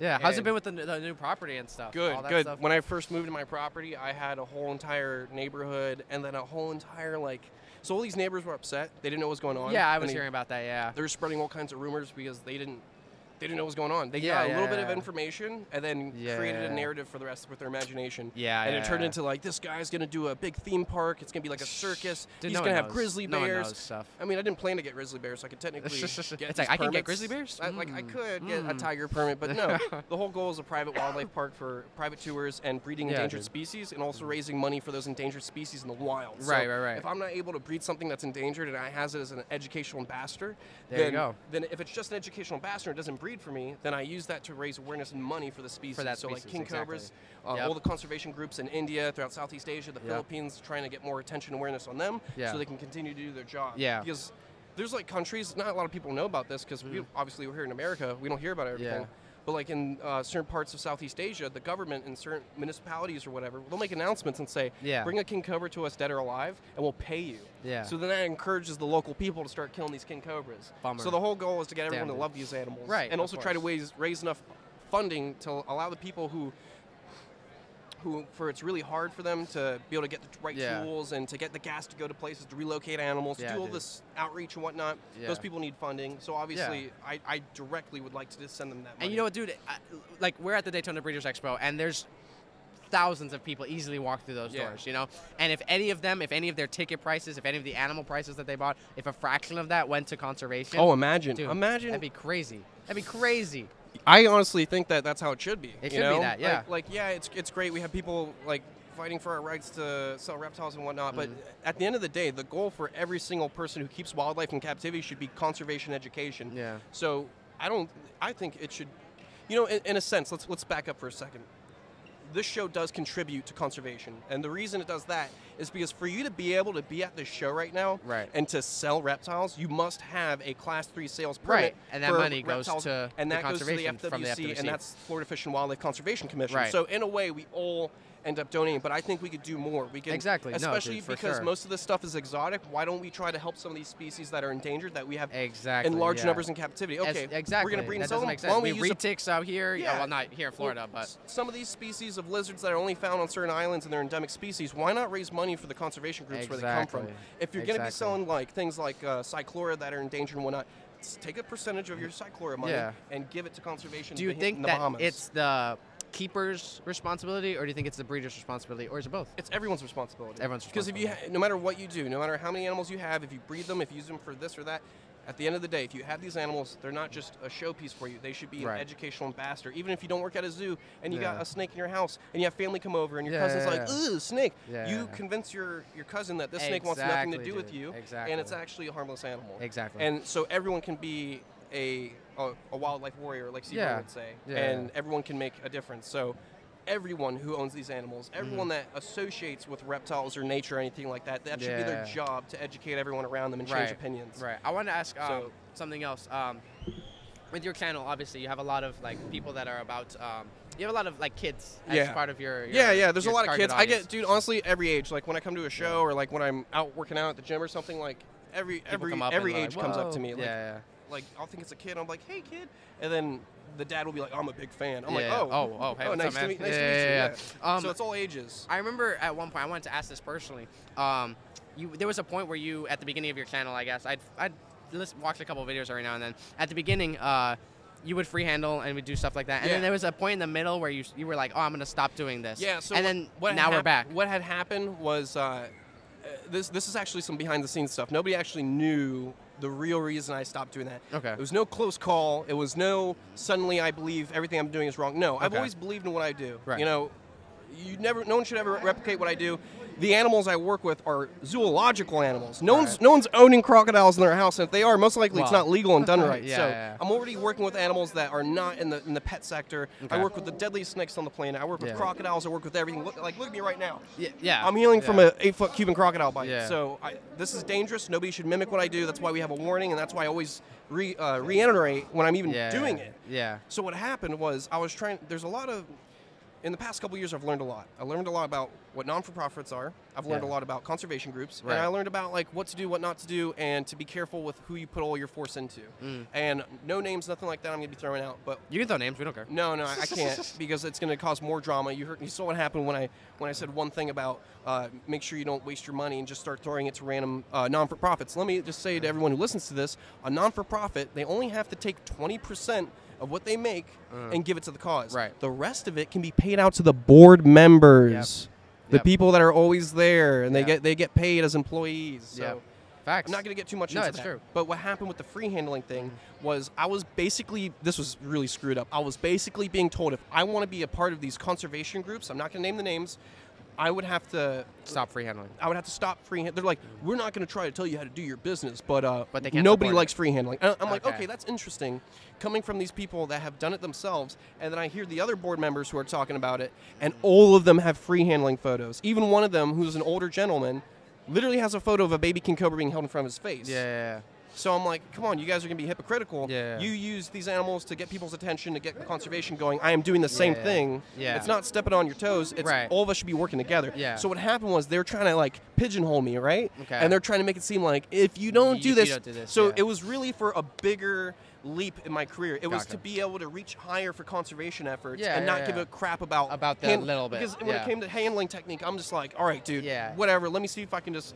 Yeah. How's it been with the, the new property and stuff? Good, good. Stuff? When I first moved to my property, I had a whole entire neighborhood and then a whole entire like. So all these neighbors were upset. They didn't know what was going on. yeah, I was they, hearing about that. Yeah. They're spreading all kinds of rumors because they didn't. They didn't know what was going on. They Yeah, got a yeah, little bit yeah. of information and then created a narrative for the rest with their imagination. Yeah, And it turned into like this guy's gonna do a big theme park. It's gonna be like a circus. Dude, He's no gonna have knows. grizzly No one bears. knows stuff. I mean, I didn't plan to get grizzly bears. So I could technically get It's like, I can get grizzly bears? I, like I Mm. could get a Mm. tiger permit, but no. the whole goal is a private wildlife park for private tours and breeding endangered dude. species, and also raising money for those endangered species in the wild. So Right, right, right. If I'm not able to breed something that's endangered and I has it as an educational ambassador, There you then, go. then if it's just an educational ambassador and it doesn't breed for me, then I use that to raise awareness and money for the species. For that so like species, king exactly. cobras, uh, Yep. all the conservation groups in India, throughout Southeast Asia, the Yep. Philippines, trying to get more attention and awareness on them, Yeah. so they can continue to do their job. Yeah. Because there's like countries, not a lot of people know about this because we obviously we're here in America, we don't hear about everything. Mm. Yeah. But like in uh, certain parts of Southeast Asia, the government in certain municipalities or whatever, they'll make announcements and say, Yeah. "Bring a king cobra to us, dead or alive, and we'll pay you." Yeah. So then that encourages the local people to start killing these king cobras. Bummer. So the whole goal is to get everyone Damn, to love these animals, Right, And also try to raise raise enough funding to allow the people who who for it's really hard for them to be able to get the right Yeah. tools and to get the gas to go to places to relocate animals, Yeah, to do all dude. this outreach and whatnot. Yeah. Those people need funding. So obviously, I, I directly would like to just send them that. Money. And you know what, dude? I, like we're at the Daytona Breeders' Expo, and there's thousands of people easily walk through those doors. You know, and if any of them, if any of their ticket prices, if any of the animal prices that they bought, if a fraction of that went to conservation, Oh, imagine, dude, imagine. that'd be crazy. That'd be crazy. I honestly think that that's how it should be. It you should be that, yeah. Like, like, yeah, it's it's great. We have people like fighting for our rights to sell reptiles and whatnot. But Mm-hmm. at the end of the day, the goal for every single person who keeps wildlife in captivity should be conservation education. Yeah. So I don't. I think it should. You know, in, in a sense, let's let's back up for a second. This show does contribute to conservation, and the reason it does that is because for you to be able to be at this show right now Right. and to sell reptiles, you must have a Class Three sales permit. Right, and that money goes to and the that goes to the FWC, from the FWC. and that's Florida Fish and Wildlife Conservation Commission. Right. So in a way, we all end up donating, but I think we could do more. We can Exactly. No, dude, especially because sure. most of this stuff is exotic. Why don't we try to help some of these species that are endangered that we have Exactly. in large yeah. numbers in captivity? As- Okay, exactly. we're gonna breed and that them. make Why don't We a- ticks out here. Yeah. Yeah. Well, not here in Florida, well, but some of these species of lizards that are only found on certain islands and they're endemic species, why not raise money for the conservation groups where they come from? If you're going to be selling like things like uh, cyclura that are endangered and whatnot, take a percentage of your cyclura money Yeah. and give it to conservation. do you in think the that Bahamas. it's the keeper's responsibility, or do you think it's the breeder's responsibility, or is it both? It's everyone's responsibility. Everyone's responsibility. Because if you, ha- no matter what you do, no matter how many animals you have, if you breed them, if you use them for this or that, at the end of the day, if you have these animals, they're not just a showpiece for you. They should be Right. an educational ambassador. Even if you don't work at a zoo and you Yeah. got a snake in your house and you have family come over and your Yeah, cousin's yeah, like. "Ugh, snake," you convince your your cousin that this snake wants nothing to Exactly, do with dude. you, and it's actually a harmless animal. Exactly. And so everyone can be a a, a wildlife warrior, like Yeah. would say, Yeah, and everyone can make a difference. So everyone who owns these animals, everyone that associates with reptiles or nature or anything like that, that should be their job to educate everyone around them and change right. opinions. Right. I want to ask um, So- something else. Um, with your channel, obviously, you have a lot of like people that are about. Um, you have a lot of like kids as Yeah. part of your. your Yeah, yeah. There's a lot of kids. I get, dude. Honestly, every age. Like when I come to a show or like when I'm out working out at the gym or something. Like every People every every age like, comes up to me. Like, yeah, yeah. Like I'll think it's a kid. I'm like, hey kid, and then the dad will be like, I'm a big fan. I'm Yeah. like, oh, Oh, oh, hey, what's nice up, to meet, nice Yeah, to meet you. yeah, Yeah. Um, so it's all ages. I remember at one point I wanted to ask this personally. Um, you there was a point where you at the beginning of your channel, I guess I'd I'd listen, watch a couple of videos every now and then. At the beginning, uh, you would free handle and would do stuff like that, and Yeah. then there was a point in the middle where you you were like, oh, I'm gonna stop doing this. Yeah. So and then what now we're back. What had happened was uh, this. This is actually some behind the scenes stuff. Nobody actually knew the real reason I stopped doing that. Okay. It was no close call. It was no suddenly I believe everything I'm doing is wrong. No, I've always believed in what I do. Right. You know, you never. No one should ever replicate what I do. The animals I work with are zoological animals. No one's Right. no one's owning crocodiles in their house, and if they are, most likely it's not legal and done right. Yeah, so yeah. I'm already working with animals that are not in the in the pet sector. Okay. I work with the deadliest snakes on the planet. I work with Yeah. crocodiles. I work with everything. Look, like look at me right now. yeah, yeah. I'm healing from an eight foot Cuban crocodile bite. Yeah. So I, this is dangerous. Nobody should mimic what I do. That's why we have a warning, and that's why I always re, uh, reiterate when I'm even doing yeah, it. Yeah. So what happened was I was trying. There's a lot of in the past couple years, I've learned a lot. I learned a lot about what non-for-profits are. I've learned Yeah. a lot about conservation groups, Right. and I learned about like what to do, what not to do, and to be careful with who you put all your force into. Mm. And no names, nothing like that. I'm gonna be throwing out, but You can throw names. We don't care. no, no, I can't because it's going to cause more drama. You heard, you saw what happened when I when I said one thing about uh, make sure you don't waste your money and just start throwing it to random uh, non-for-profits. Let me just say to everyone who listens to this, a non-for-profit they only have to take 20% of what they make Uh. and give it to the cause. Right. The rest of it can be paid out to the board members. The Yep. people that are always there and they get they get paid as employees. So Yeah. Facts. I'm not going to get too much No, into it's that. true. But what happened with the free handling thing Mm-hmm. was I was basically this was really screwed up. I was basically being told if I want to be a part of these conservation groups, I'm not going to name the names. I would have to Stop free handling. I would have to stop free hand. They're like, we're not going to try to tell you how to do your business, but uh, But they can't nobody support likes free handling. And I'm like, Okay. okay, that's interesting, coming from these people that have done it themselves, and then I hear the other board members who are talking about it, and all of them have free handling photos. Even one of them, who's an older gentleman, literally has a photo of a baby king cobra being held in front of his face. Yeah. yeah, So I'm like, come on, you guys are gonna be hypocritical. Yeah. You use these animals to get people's attention, to get conservation going. I am doing the same Yeah. thing. Yeah. It's not stepping on your toes. It's Right. all of us should be working together. Yeah. So what happened was they were trying to like pigeonhole me, right? Okay. And they're trying to make it seem like if you don't You- do you this, don't do this, so yeah. it was really for a bigger leap in my career. It was Gotcha. to be able to reach higher for conservation efforts Yeah, and yeah, not give a crap about About that little bit, Because when it came to handling technique, I'm just like, all right, dude, Yeah. whatever. Let me see if I can just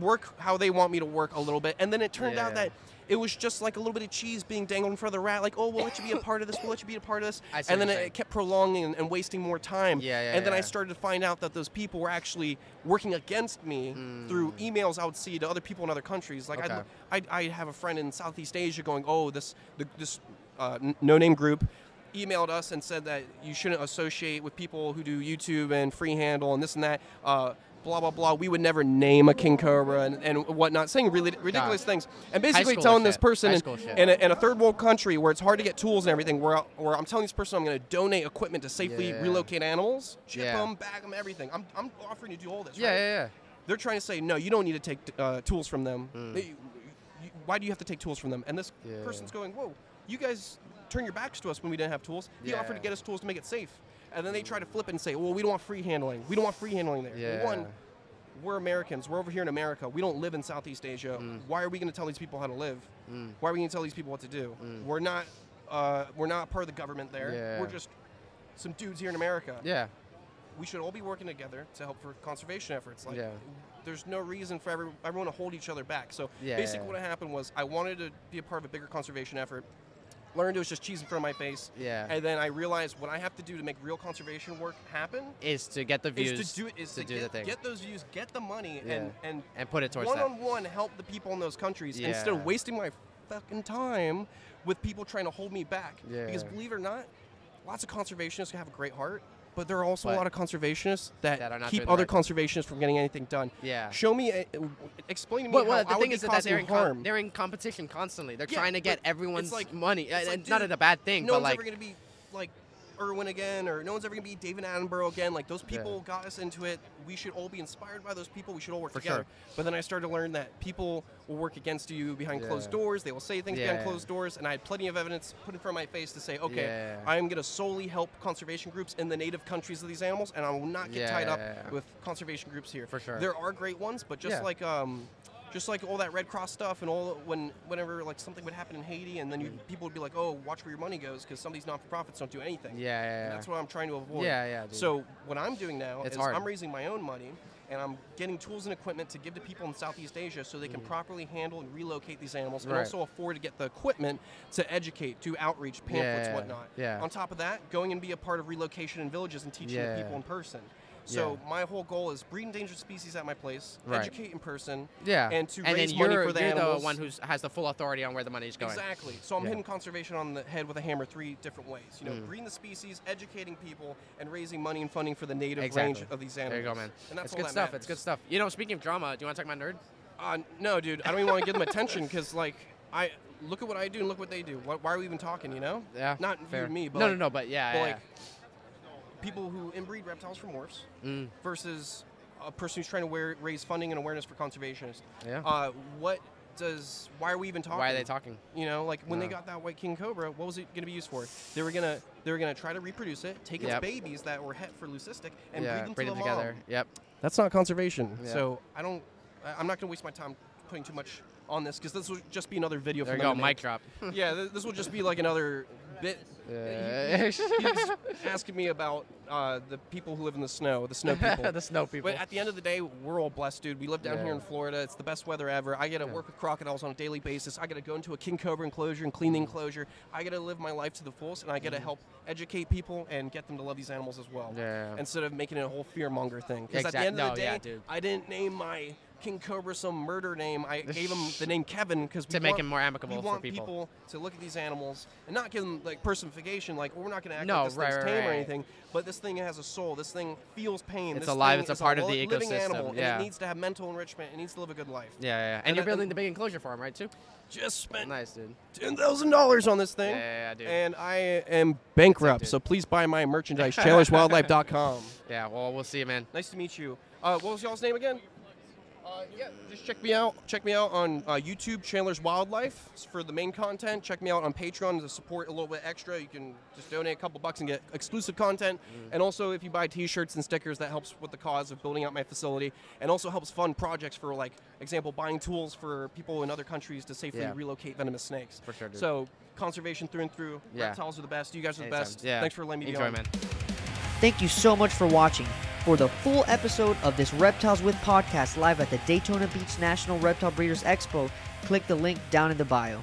work how they want me to work a little bit. And then it turned Yeah, out that it was just like a little bit of cheese being dangled in front of the rat. Like, oh, we'll let you be a part of this. We'll let you be a part of this. And then it, saying. kept prolonging and, and wasting more time. Yeah, yeah, And then I started to find out that those people were actually working against me through emails I would see to other people in other countries. Like, Mm. Okay. I'd, I'd, I'd have a friend in Southeast Asia going, oh, this the, this uh, no-name group emailed us and said that you shouldn't associate with people who do YouTube and free handle and this and that. Uh, blah blah blah. We would never name a king cobra and, and whatnot, saying really ridiculous God. things, and basically telling this person in, in, a, in a third world country where it's hard to get tools and everything, where, where I'm telling this person I'm going to donate equipment to safely Yeah. relocate animals, ship Yeah. them, bag them, everything. I'm, I'm offering to do all this. Yeah, right? yeah, yeah. They're trying to say no, you don't need to take uh, tools from them. Mm. They- why do you have to take tools from them? And this Yeah. person's going, whoa, you guys turn your backs to us when we didn't have tools. He offered to get us tools to make it safe. And then they try to flip it and say, well, we don't want free handling. We don't want free handling there. Yeah. One, we're Americans. We're over here in America. We don't live in Southeast Asia. Mm. Why are we going to tell these people how to live? Mm. Why are we going to tell these people what to do? Mm. We're not. Uh, we're not part of the government there. Yeah. We're just some dudes here in America. Yeah. We should all be working together to help for conservation efforts. Like, Yeah. there's no reason for every, everyone to hold each other back. So Yeah, basically, yeah. what happened was I wanted to be a part of a bigger conservation effort. Learned it was just cheese in front of my face. Yeah. And then I realized what I have to do to make real conservation work happen Is to get the views. is to do is to to, do get, the thing. get those views, get the money, Yeah. and and and put it towards one that. on one help the people in those countries instead of wasting my fucking time with people trying to hold me back. Because believe it or not, lots of conservationists have a great heart, but there are also But- a lot of conservationists that, That are not keep other right conservationists from getting anything done. Yeah. Show me, eh, a, explain to me But how well, the thing is that they're in, harm. they're in competition constantly. They're Yeah, trying to get everyone's like- money. it's and like, eh, and not dude, a bad thing, no but one's like ever gonna be like Irwin again, or no one's ever gonna be David Attenborough again. Like those people got us into it. We should all be inspired by those people. We should all work For together. sure. But then I started to learn that people will work against you behind closed doors. They will say things behind closed doors, and I had plenty of evidence put in front of my face to say, okay, Yeah. I am gonna solely help conservation groups in the native countries of these animals, and I will not get tied up with conservation groups here. For sure. There are great ones, but just Yeah. like um, just like all that Red Cross stuff and all when whenever like something would happen in Haiti, and then you, people would be like, oh, watch where your money goes because some of these non-for-profits don't do anything. yeah, yeah, And yeah. that's what I'm trying to avoid. Yeah, yeah, dude. So what I'm doing now It's is hard. I'm raising my own money and I'm getting tools and equipment to give to people in Southeast Asia so they can properly handle and relocate these animals and Mm. Right. also afford to get the equipment to educate, do outreach, pamphlets, Yeah, whatnot. yeah. On top of that, going and be a part of relocation in villages and teaching Yeah. the people in person. So Yeah. my whole goal is breed endangered species at my place, Right. educate in person, yeah. and to and raise money for the you're animals. the one who has the full authority on where the money is going. Exactly. So I'm Yeah. hitting conservation on the head with a hammer three different ways. You know, Mm. breeding the species, educating people, and raising money and funding for the native Exactly. range of these animals. There you go, man. And that's it's good stuff. It's good stuff. You know, speaking of drama, do you want to talk about nerd? Uh, no, dude, I don't even want to give them attention because, like, I look at what I do and look what they do. Why, why are we even talking? You know? Yeah. Not fair. you and me, but no, no, no. But yeah, but yeah, like people who inbreed reptiles for morphs. Mm, versus a person who's trying to wear, raise funding and awareness for conservationists. yeah. Uh, what does why are we even talking? Why are they talking? You know, like when they got that white king cobra, what was it going to be used for? They were gonna they were gonna try to reproduce it, take its babies that were het for leucistic, and yeah, breed them breed to them the together. mom. Yep. That's not conservation. Yeah. So I don't. I'm not going to waste my time putting too much on this because this will just be another video. There for you go. Mic drop. Yeah, th- this will just be like another bit. Yeah. He's asking me about uh, the people who live in the snow, the snow people. the snow people. But at the end of the day, we're all blessed, dude. We live down here in Florida. It's the best weather ever. I get to Yeah. work with crocodiles on a daily basis. I get to go into a king cobra enclosure and clean the enclosure. I get to live my life to the fullest, and I get to help educate people and get them to love these animals as well. Yeah. Instead of making it a whole fear monger thing. Because at the end of no, the day, yeah, dude. I didn't name my king cobra some murder name. I gave him the name Kevin because To make him more amicable we for want people. to look at these animals and not give them like personification. Like we're not going to act No, like this right, thing's right, tame or anything. But this thing has a soul. This thing feels pain. It's this alive, thing it's a is part of the li- living ecosystem, animal, yeah. And it needs to have mental enrichment. It needs to live a good life. Yeah, yeah. And, And you're I- building and- the big enclosure for him, right? Too. Just spent Nice, dude. ten thousand dollars on this thing. yeah, yeah, dude. And I am bankrupt, dude. so please buy my merchandise. ChandlersWildlife.com. yeah. Well, we'll see you, man. Nice to meet you. Uh, what was y'all's name again? Uh, yeah, just check me out. Check me out on uh, YouTube, Chandler's Wildlife, for the main content. Check me out on Patreon to support a little bit extra. You can just donate a couple bucks and get exclusive content. And also, if you buy T-shirts and stickers, that helps with the cause of building out my facility, and also helps fund projects for, like, example, buying tools for people in other countries to safely Yeah. relocate venomous snakes. For sure, dude. So conservation through and through. Yeah. Reptiles are the best. You guys are the Anytime. best. Yeah. Thanks for letting me be Enjoy, on. man. Thank you so much for watching. For the full episode of this Reptiles with podcast live at the Daytona Beach National Reptile Breeders Expo, click the link down in the bio.